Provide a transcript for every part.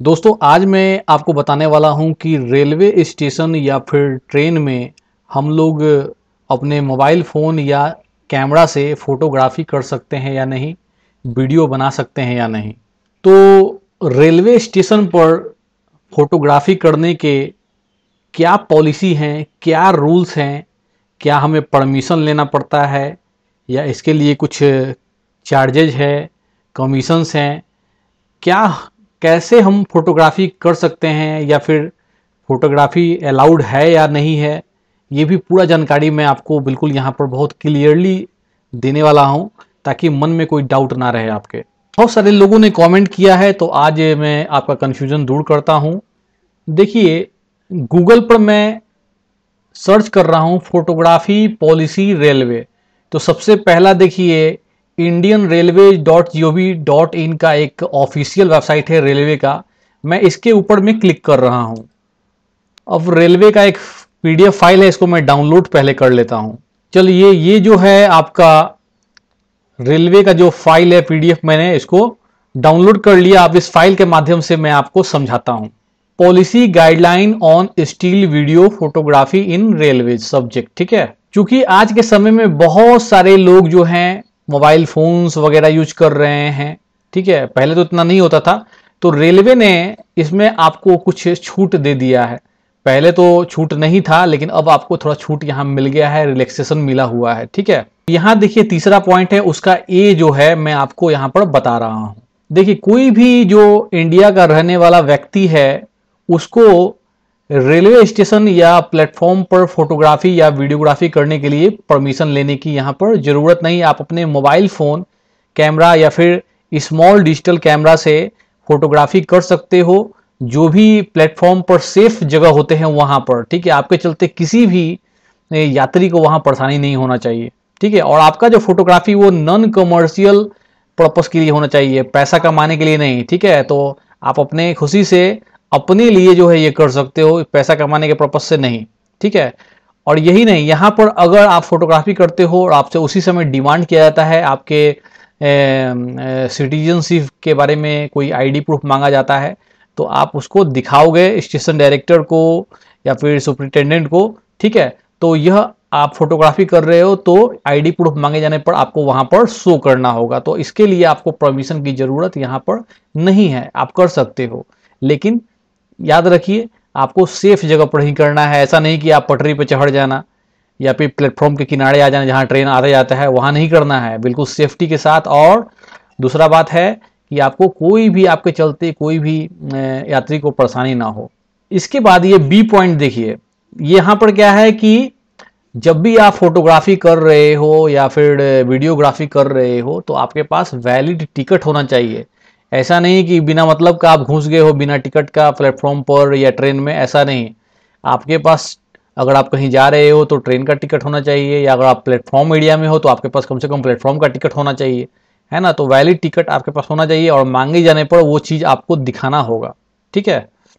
दोस्तों, आज मैं आपको बताने वाला हूँ कि रेलवे स्टेशन या फिर ट्रेन में हम लोग अपने मोबाइल फ़ोन या कैमरा से फ़ोटोग्राफी कर सकते हैं या नहीं, वीडियो बना सकते हैं या नहीं। तो रेलवे स्टेशन पर फोटोग्राफी करने के क्या पॉलिसी हैं, क्या रूल्स हैं, क्या हमें परमिशन लेना पड़ता है, या इसके लिए कुछ चार्जेज है, कमीशंस हैं, क्या कैसे हम फोटोग्राफी कर सकते हैं या फिर फोटोग्राफी अलाउड है या नहीं है, ये भी पूरा जानकारी मैं आपको बिल्कुल यहाँ पर बहुत क्लियरली देने वाला हूँ, ताकि मन में कोई डाउट ना रहे आपके। बहुत सारे लोगों ने कमेंट किया है तो आज मैं आपका कन्फ्यूज़न दूर करता हूँ। देखिए गूगल पर मैं सर्च कर रहा हूँ फोटोग्राफी पॉलिसी रेलवे तो सबसे पहला देखिए Indian railway dot G O V dot in का एक ऑफिशियल वेबसाइट है रेलवे का। मैं इसके ऊपर में क्लिक कर रहा हूँ। अब रेलवे का एक पीडीएफ फ़ाइल है, इसको मैं डाउनलोड पहले कर लेता हूँ। चलिए, ये जो है आपका रेलवे का जो फ़ाइल है, पीडीएफ मैंने इसको डाउनलोड कर लिया। आप इस फ़ाइल के माध्यम से मैं आपको समझाता हूँ। Policy guideline on still video photography in railway subject, ठीक है? क्योंकि आज के समय में बहुत सारे लोग जो हैं मोबाइल फोन्स वगैरह यूज़ कर रहे हैं, ठीक है? पहले तो इतना नहीं होता था। तो रेलवे ने इसमें आपको कुछ छूट दे दिया है। पहले तो छूट नहीं था, लेकिन अब आपको थोड़ा छूट यहाँ मिल गया है, रिलैक्सेशन मिला हुआ है, ठीक है? यहाँ देखिए तीसरा पॉइंट है, उसका ए जो है, मैं आपको यहाँ पर बता रहा हूँ। देखिए, कोई भी जो इंडिया का रहने वाला व्यक्ति है, उसको रेलवे स्टेशन या प्लेटफॉर्म पर फोटोग्राफी या वीडियोग्राफी करने के लिए परमिशन लेने की यहाँ पर ज़रूरत नहीं। आप अपने मोबाइल फ़ोन, कैमरा या फिर स्मॉल डिजिटल कैमरा से फोटोग्राफी कर सकते हो। जो भी प्लेटफॉर्म पर सेफ़ जगह होते हैं वहाँ पर, ठीक है? आपके चलते किसी भी यात्री को वहाँ परेशानी नहीं होना चाहिए, ठीक है? और आपका जो फोटोग्राफी वो नॉन कमर्शियल पर्पज़ के लिए होना चाहिए, पैसा कमाने के लिए नहीं, ठीक है? तो आप अपने खुशी से अपने लिए जो है ये कर सकते हो, पैसा कमाने के पर्पज से नहीं, ठीक है? और यही नहीं, यहाँ पर अगर आप फोटोग्राफी करते हो और आपसे उसी समय डिमांड किया जाता है, आपके सिटीजनशिप के बारे में कोई आईडी प्रूफ मांगा जाता है तो आप उसको दिखाओगे स्टेशन डायरेक्टर को या फिर सुप्रिंटेंडेंट को, ठीक है? तो यह आप फोटोग्राफी कर रहे हो तो आईडी प्रूफ मांगे जाने पर आपको वहाँ पर शो करना होगा। तो इसके लिए आपको परमिशन की ज़रूरत यहाँ पर नहीं है, आप कर सकते हो। लेकिन याद रखिए, आपको सेफ़ जगह पर ही करना है। ऐसा नहीं कि आप पटरी पर चढ़ जाना या फिर प्लेटफॉर्म के किनारे आ जाना जहाँ ट्रेन आते जाता है, वहाँ नहीं करना है। बिल्कुल सेफ्टी के साथ। और दूसरा बात है कि आपको कोई भी आपके चलते कोई भी यात्री को परेशानी ना हो। इसके बाद ये बी पॉइंट देखिए। यहाँ पर क्या है कि जब भी आप फोटोग्राफी कर रहे हो या फिर वीडियोग्राफी कर रहे हो तो आपके पास वैलिड टिकट होना चाहिए। ऐसा नहीं कि बिना मतलब का आप घुस गए हो, बिना टिकट का प्लेटफॉर्म पर या ट्रेन में, ऐसा नहीं। आपके पास अगर आप कहीं जा रहे हो तो ट्रेन का टिकट होना चाहिए या अगर आप प्लेटफॉर्म एरिया में हो तो आपके पास कम से कम प्लेटफॉर्म का टिकट होना चाहिए, है ना? तो वैलिड टिकट आपके पास होना चाहिए और मांगे जाने पर वो चीज़ आपको दिखाना होगा, ठीक है?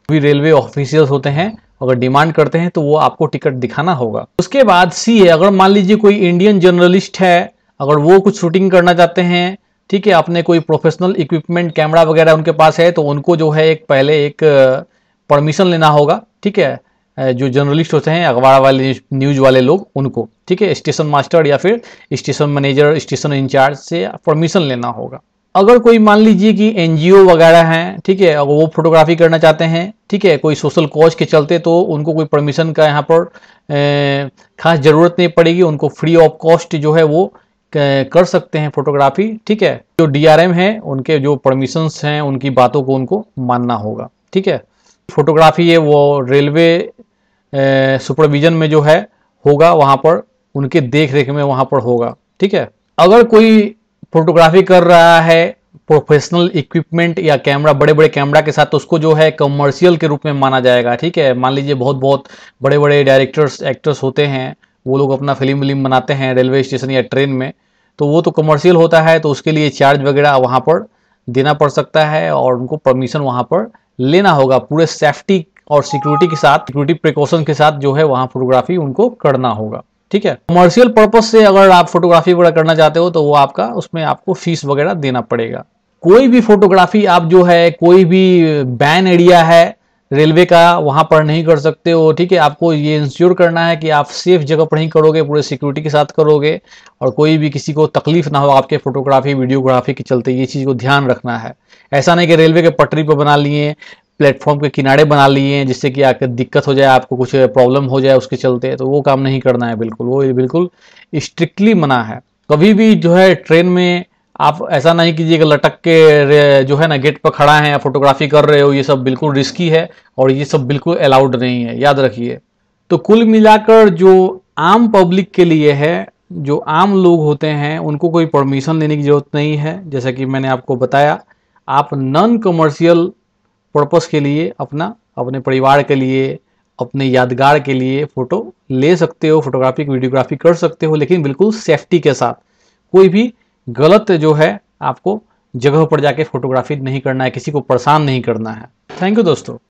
भी रेलवे ऑफिशियल्स होते हैं, अगर डिमांड करते हैं तो वो आपको टिकट दिखाना होगा। उसके बाद सी है, अगर मान लीजिए कोई इंडियन जर्नलिस्ट है, अगर वो कुछ शूटिंग करना चाहते हैं ठीक है अपने कोई प्रोफेशनल इक्विपमेंट कैमरा वगैरह उनके पास है तो उनको जो है एक पहले एक परमिशन लेना होगा, ठीक है? जो जर्नलिस्ट होते हैं, अखबार वाले न्यूज़ वाले लोग, उनको, ठीक है? स्टेशन मास्टर या फिर स्टेशन मैनेजर स्टेशन इंचार्ज से परमिशन लेना होगा। अगर कोई मान लीजिए कि एनजीओ वगैरह हैं, ठीक है, अगर वो फोटोग्राफी करना चाहते हैं, ठीक है, कोई सोशल कॉज के चलते तो उनको कोई परमिशन का यहाँ पर खास ज़रूरत नहीं पड़ेगी, उनको फ्री ऑफ़ कॉस्ट जो है वो कर सकते हैं फोटोग्राफी ठीक है? जो डीआरएम है, उनके जो परमिशंस हैं, उनकी बातों को उनको मानना होगा, ठीक है? फोटोग्राफी है वो रेलवे सुपरविजन में जो है, होगा, वहाँ पर उनके देख रेख में वहाँ पर होगा, ठीक है? अगर कोई फोटोग्राफी कर रहा है प्रोफेशनल इक्विपमेंट या कैमरा बड़े बड़े कैमरा के साथ तो उसको जो है कमर्शियल के रूप में माना जाएगा, ठीक है? मान लीजिए बहुत बहुत बड़े बड़े डायरेक्टर्स एक्टर्स होते हैं वो लोग अपना फ़िल्म विल्म बनाते हैं रेलवे स्टेशन या ट्रेन में तो वो तो कमर्शियल होता है तो उसके लिए चार्ज वगैरह वहाँ पर देना पड़ सकता है और उनको परमिशन वहाँ पर लेना होगा। पूरे सेफ्टी और सिक्योरिटी के साथ सिक्योरिटी प्रिकॉशन के साथ जो है वहाँ फोटोग्राफी उनको करना होगा। ठीक है? कमर्शियल पर्पज से अगर आप फोटोग्राफी वगैरह करना चाहते हो तो वो आपका, उसमें आपको फ़ीस वगैरह देना पड़ेगा। कोई भी फोटोग्राफी आप जो है, कोई भी बैन एरिया है रेलवे का वहाँ पर नहीं कर सकते हो, ठीक है, आपको ये इंश्योर करना है कि आप सेफ़ जगह पर ही करोगे, पूरे सिक्योरिटी के साथ करोगे, और कोई भी किसी को तकलीफ़ ना हो आपके फोटोग्राफी वीडियोग्राफी के चलते, ये चीज़ को ध्यान रखना है। ऐसा नहीं कि रेलवे के पटरी पर बना लिए प्लेटफॉर्म के किनारे बना लिए हैं जिससे कि आकर दिक्कत हो जाए, आपको कुछ प्रॉब्लम हो जाए उसके चलते तो वो काम नहीं करना है, बिल्कुल, वो बिल्कुल स्ट्रिक्टली मना है। कभी भी जो है ट्रेन में आप ऐसा नहीं कीजिएगा, लटक के जो है ना, गेट पर खड़ा है या फोटोग्राफी कर रहे हो, ये सब बिल्कुल रिस्की है और ये सब बिल्कुल अलाउड नहीं है। याद रखिए। तो कुल मिलाकर जो आम पब्लिक के लिए है, जो आम लोग होते हैं, उनको कोई परमिशन लेने की ज़रूरत नहीं है। जैसा कि मैंने आपको बताया, आप नॉन कमर्शियल पर्पस के लिए अपना, अपने परिवार के लिए, अपने यादगार के लिए फ़ोटो ले सकते हो फोटोग्राफी वीडियोग्राफी कर सकते हो, लेकिन बिल्कुल सेफ्टी के साथ। कोई भी गलत जो है आपको जगह पर जाके फोटोग्राफी नहीं करना है, किसी को परेशान नहीं करना है। थैंक यू दोस्तों।